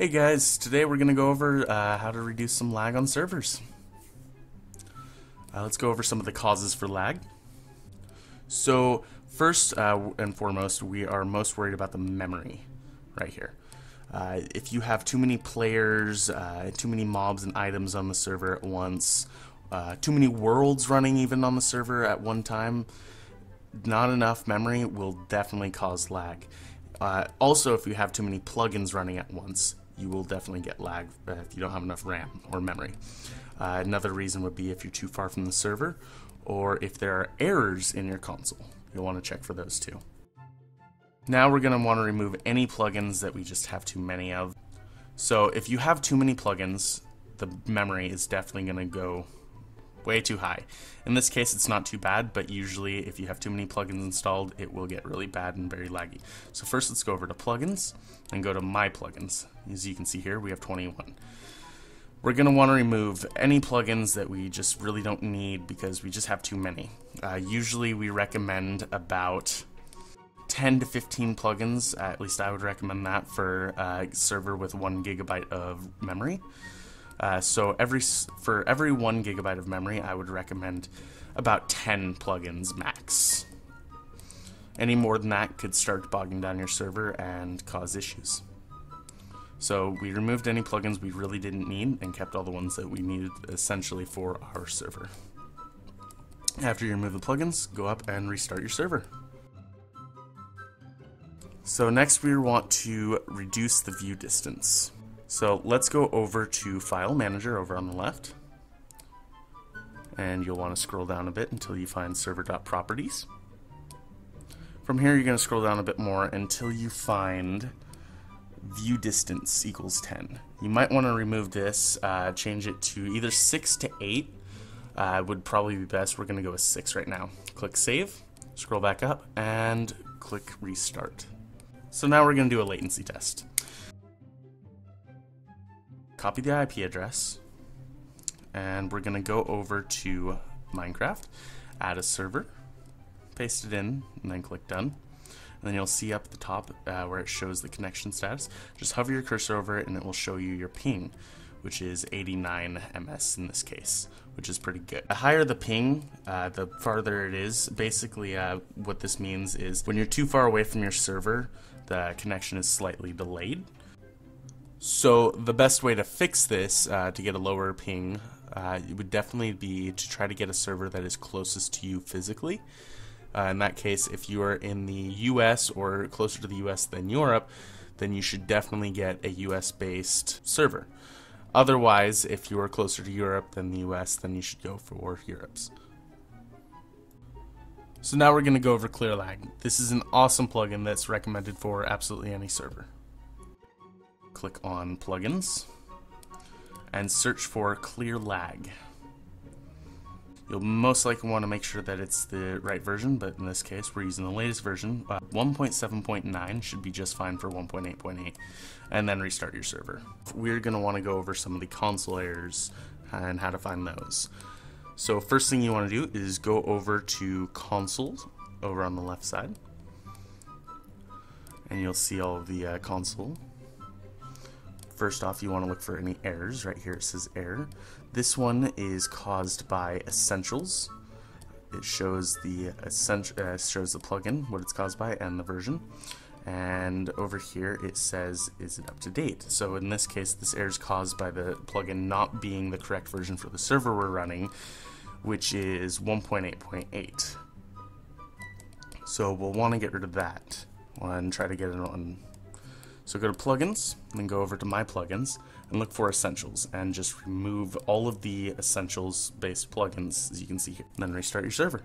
Hey guys, today we're going to go over uh, how to reduce some lag on servers. Uh, let's go over some of the causes for lag. So first uh, and foremost, we are most worried about the memory right here. Uh, if you have too many players, uh, too many mobs and items on the server at once, uh, too many worlds running even on the server at one time, not enough memory will definitely cause lag. Uh, also, if you have too many plugins running at once, you will definitely get lag if you don't have enough RAM or memory. Uh, another reason would be if you're too far from the server or if there are errors in your console. You'll want to check for those too. Now we're going to want to remove any plugins that we just have too many of. So if you have too many plugins, the memory is definitely going to go way too high. In this case, it's not too bad, but usually if you have too many plugins installed, it will get really bad and very laggy. So first let's go over to plugins and go to my plugins. As you can see here, we have 21. We're going to want to remove any plugins that we just really don't need because we just have too many. Uh, usually we recommend about 10 to 15 plugins, at least I would recommend that for a server with 1 gigabyte of memory. Uh, so every for every one gigabyte of memory, I would recommend about 10 plugins max. Any more than that could start bogging down your server and cause issues. So we removed any plugins we really didn't need and kept all the ones that we needed essentially for our server. After you remove the plugins, go up and restart your server. So next we want to reduce the view distance. So let's go over to File Manager over on the left. And you'll want to scroll down a bit until you find server.properties. From here, you're going to scroll down a bit more until you find view distance equals 10. You might want to remove this, uh, change it to either 6 to 8 uh, would probably be best. We're going to go with 6 right now. Click Save, scroll back up, and click Restart. So now we're going to do a latency test copy the IP address, and we're to go over to Minecraft, add a server, paste it in, and then click Done. And then you'll see up at the top uh, where it shows the connection status. Just hover your cursor over it, and it will show you your ping, which is 89 ms in this case, which is pretty good. The higher the ping, uh, the farther it is. Basically, uh, what this means is when you're too far away from your server, the connection is slightly delayed. So the best way to fix this uh, to get a lower ping uh, would definitely be to try to get a server that is closest to you physically. Uh, in that case, if you are in the US or closer to the US than Europe, then you should definitely get a US based server. Otherwise, if you are closer to Europe than the US, then you should go for Europe's. So now we're going to go over ClearLag. This is an awesome plugin that's recommended for absolutely any server click on plugins and search for clear lag. You'll most likely want to make sure that it's the right version, but in this case we're using the latest version. Uh, 1.7.9 should be just fine for 1.8.8 and then restart your server. We're going to want to go over some of the console errors and how to find those. So first thing you want to do is go over to console over on the left side and you'll see all the uh, console First off, you want to look for any errors. Right here it says error. This one is caused by Essentials. It shows the essential uh, shows the plugin, what it's caused by, and the version. And over here it says, is it up to date? So in this case, this error is caused by the plugin not being the correct version for the server we're running, which is 1.8.8. So we'll want to get rid of that and try to get it on so go to plugins, and then go over to my plugins, and look for essentials, and just remove all of the essentials based plugins as you can see here. And then restart your server.